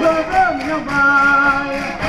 Bye.